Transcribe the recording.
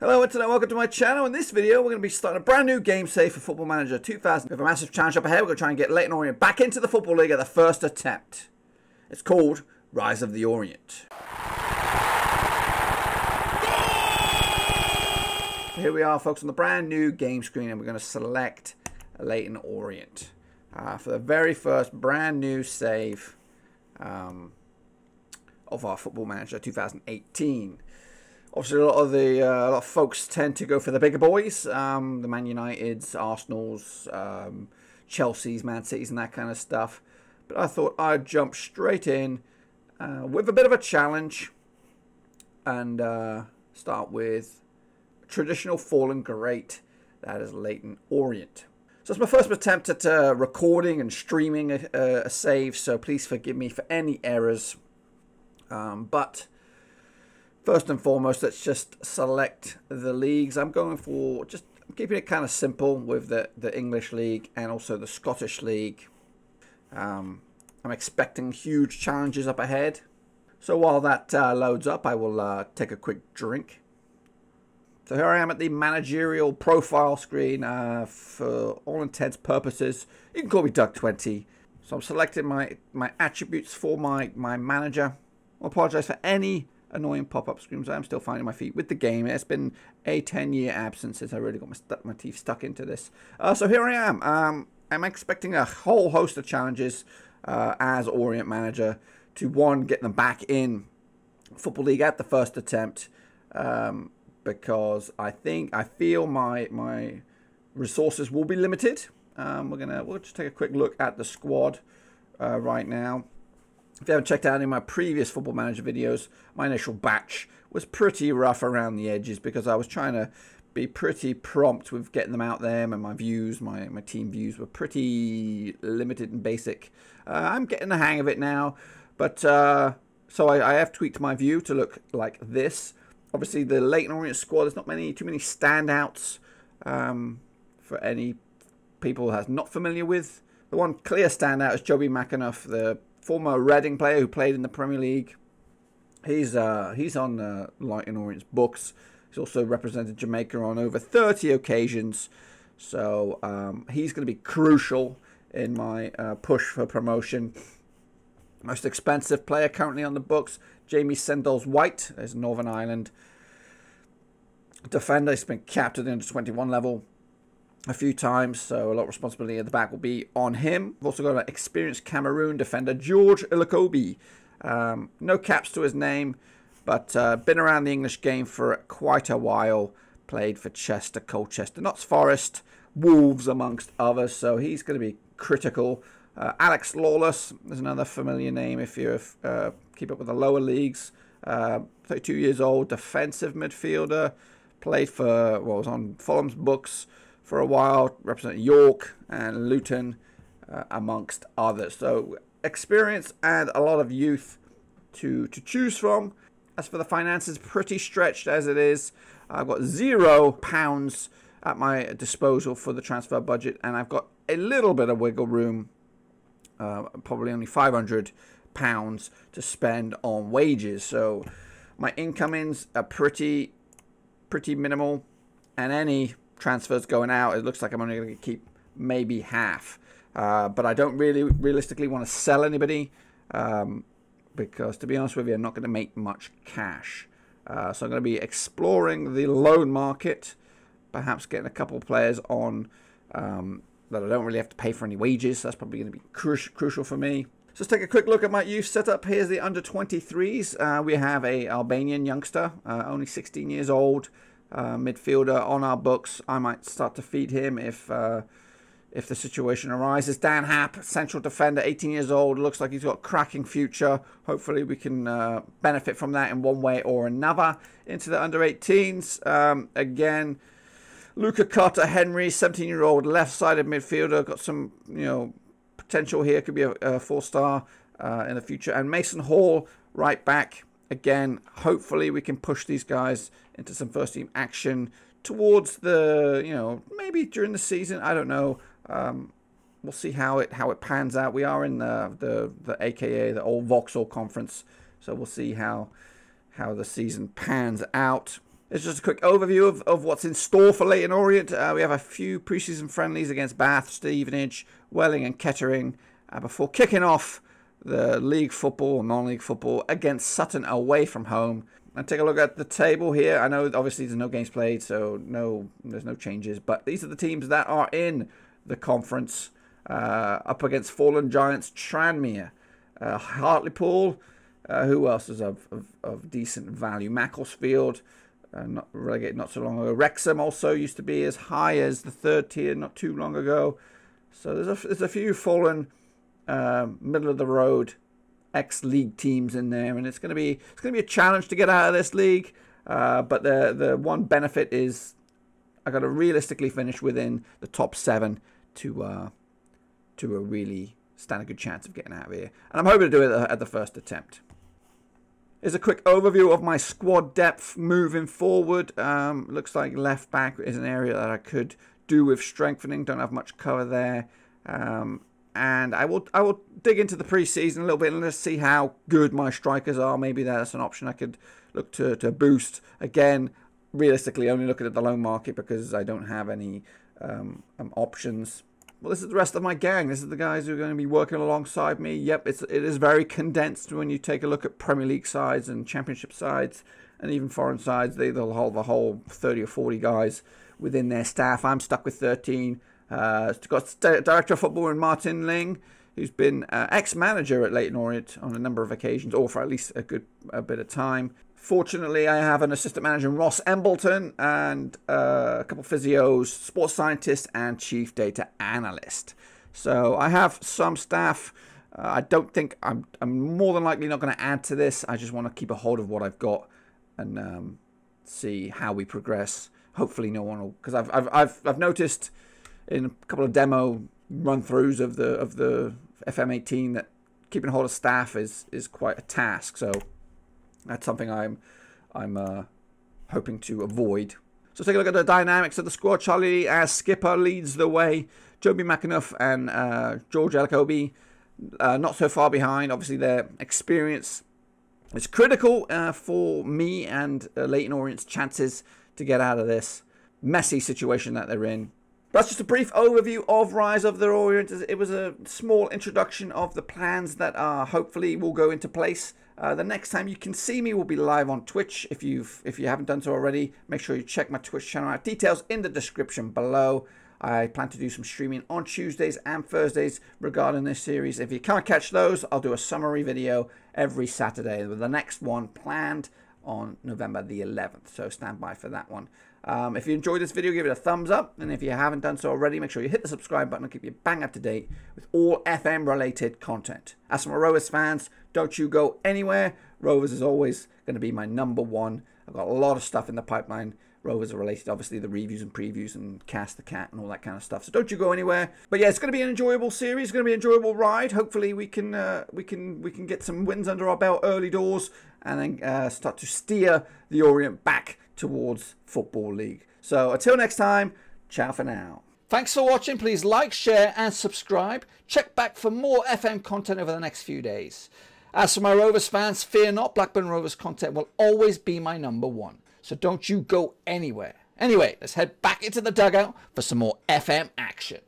Hello internet, welcome to my channel. In this video, we're going to be starting a brand new game save for Football Manager 2000. We have a massive challenge up ahead. We're going to try and get Leyton Orient back into the Football League at the first attempt. It's called Rise of the Orient. Here we are, folks, on the brand new game screen, and we're going to select Leyton Orient uh, for the very first brand new save um, of our Football Manager 2018. Obviously, a lot of the uh, a lot of folks tend to go for the bigger boys, um, the Man Uniteds, Arsenal's, um, Chelsea's, Man City's, and that kind of stuff. But I thought I'd jump straight in uh, with a bit of a challenge and uh, start with traditional fallen great. That is Leyton Orient. So it's my first attempt at uh, recording and streaming a, a, save, so please forgive me for any errors. Um, but First and foremost, let's just select the leagues. I'm going for just keeping it kind of simple with the, the English League and also the Scottish League. Um, I'm expecting huge challenges up ahead. So while that uh, loads up, I will uh, take a quick drink. So here I am at the managerial profile screen uh, for all intents purposes. You can call me Doug20. So I'm selecting my, my attributes for my, my manager. I apologize for any annoying pop-up screens. I'm still finding my feet with the game. It's been a 10-year absence since I really got my, my teeth stuck into this. Uh, so here I am. Um, I'm expecting a whole host of challenges uh, as Orient manager to, one, get them back in Football League at the first attempt um, because I think, I feel my, my resources will be limited. Um, we're gonna, we'll just take a quick look at the squad uh, right now. If you haven't checked out any of my previous Football Manager videos, my initial batch was pretty rough around the edges because I was trying to be pretty prompt with getting them out there and my views, my, my team views were pretty limited and basic. Uh, I'm getting the hang of it now, but uh, so I, I, have tweaked my view to look like this. Obviously the Leyton Orient squad, there's not many too many standouts um, for any people that's not familiar with. The one clear standout is Jobi McAnuff, the former Reading player who played in the Premier League. He's uh, he's on uh, Leyton Orient's books. He's also represented Jamaica on over 30 occasions. So um, he's going to be crucial in my uh, push for promotion. Most expensive player currently on the books, Jamie Sendles White, is Northern Ireland. Defender, he's been capped at the under 21 level a few times, so a lot of responsibility at the back will be on him. We've also got an experienced Cameroon defender, George Elokobi. Um, no caps to his name, but uh, been around the English game for quite a while. Played for Chester, Colchester, Notts Forest, Wolves, amongst others, so he's going to be critical. Uh, Alex Lawless is another familiar name if you uh, keep up with the lower leagues. Uh, 32 years old, defensive midfielder. Played for, well, was on Fulham's books for a while, representing York and Luton, uh, amongst others. So experience and a lot of youth to, to choose from. As for the finances, pretty stretched as it is. I've got zero pounds at my disposal for the transfer budget, and I've got a little bit of wiggle room, uh, probably only 500 pounds to spend on wages. So my incomings are pretty, pretty minimal, and any transfers going out, it looks like I'm only going to keep maybe half. Uh, but I don't really realistically want to sell anybody um, because, to be honest with you, I'm not going to make much cash. Uh, so I'm going to be exploring the loan market, perhaps getting a couple players on um, that I don't really have to pay for any wages. That's probably going to be cru crucial for me. So let's take a quick look at my youth setup. Here's the under 23s. Uh, we have a Albanian youngster, uh, only 16 years old uh, midfielder on our books. I might start to feed him if uh, if the situation arises. Dan Happ, central defender, 18 years old, looks like he's got a cracking future. Hopefully we can uh, benefit from that in one way or another. Into the under 18s, um, again, Luca Carter Henry, 17-year-old left-sided midfielder, got some you know potential here. Could be a, a four-star uh, in the future. And Mason Hall, right back again, hopefully we can push these guys into some first team action towards the, you know, maybe during the season. I don't know. Um, we'll see how it how it pans out. We are in the the, the AKA the old Vauxhall conference, so we'll see how how the season pans out. It's just a quick overview of, of what's in store for Leyton Orient. Uh, we have a few preseason friendlies against Bath, Stevenage, Welling, and Kettering uh, before kicking off the league football, non-league football against Sutton away from home. And take a look at the table here. I know obviously there's no games played, so no, there's no changes. But these are the teams that are in the conference uh, up against fallen giants Tranmere, uh, Hartlepool. Uh, who else is of, of, of decent value? Macclesfield uh, not relegated not so long ago. Wrexham also used to be as high as the third tier not too long ago. So there's a, there's a few fallen uh, middle of the road ex league teams in there, and it's going to be it's going to be a challenge to get out of this league. Uh, but the the one benefit is I got to realistically finish within the top seven to uh, to really stand a good chance of getting out of here, and I'm hoping to do it at the first attempt. Here's a quick overview of my squad depth moving forward. Um, looks like left back is an area that I could do with strengthening. Don't have much cover there. Um, and I will I will dig into the preseason a little bit and let's see how good my strikers are. Maybe that's an option I could look to, to boost. Again, realistically, only looking at the loan market because I don't have any um, um, options well, this is the rest of my gang. This is the guys who are going to be working alongside me. Yep, it's it is very condensed when you take a look at Premier League sides and Championship sides and even foreign sides. They they'll hold the whole 30 or 40 guys within their staff. I'm stuck with 13. Uh, got director of football in Martin Ling, who's been uh, ex-manager at Leyton Orient on a number of occasions, or for at least a good a bit of time. Fortunately, I have an assistant manager, Ross Embleton, and uh, a couple of physios, sports scientist, and chief data analyst. So I have some staff. Uh, I don't think I'm, I'm more than likely not going to add to this. I just want to keep a hold of what I've got and um, see how we progress. Hopefully, no one will because I've, I've I've I've noticed in a couple of demo run throughs of the of the FM18 that keeping hold of staff is is quite a task. So that's something I'm I'm uh, hoping to avoid. So take a look at the dynamics of the squad. Charlie as skipper leads the way. Jobi McAnuff and uh, George Elokobi uh, not so far behind. Obviously, their experience is critical uh, for me and uh, Leyton Orient's chances to get out of this messy situation that they're in. That's just a brief overview of Rise of the Orient. It was a small introduction of the plans that are hopefully will go into place. Uh, the next time you can see me will be live on Twitch. If you've if you haven't done so already, make sure you check my Twitch channel out. Details in the description below. I plan to do some streaming on Tuesdays and Thursdays regarding this series. If you can't catch those, I'll do a summary video every Saturday with the next one planned on November the 11th. So stand by for that one. Um, if you enjoyed this video, give it a thumbs up. And if you haven't done so already, make sure you hit the subscribe button and keep you bang up to date with all FM related content. As for my Rovers fans, don't you go anywhere. Rovers is always going to be my number one. I've got a lot of stuff in the pipeline. Rovers are related, obviously, the reviews and previews and cast the cat and all that kind of stuff. So don't you go anywhere. But yeah, it's going to be an enjoyable series. It's going to be an enjoyable ride. Hopefully, we can uh, we can we can get some wins under our belt early doors and then uh, start to steer the Orient back towards Football League. So until next time, ciao for now. Thanks for watching. Please like, share, and subscribe. Check back for more FM content over the next few days. As for my Rovers fans, fear not, Blackburn Rovers content will always be my number one. So don't you go anywhere. Anyway, let's head back into the dugout for some more FM action.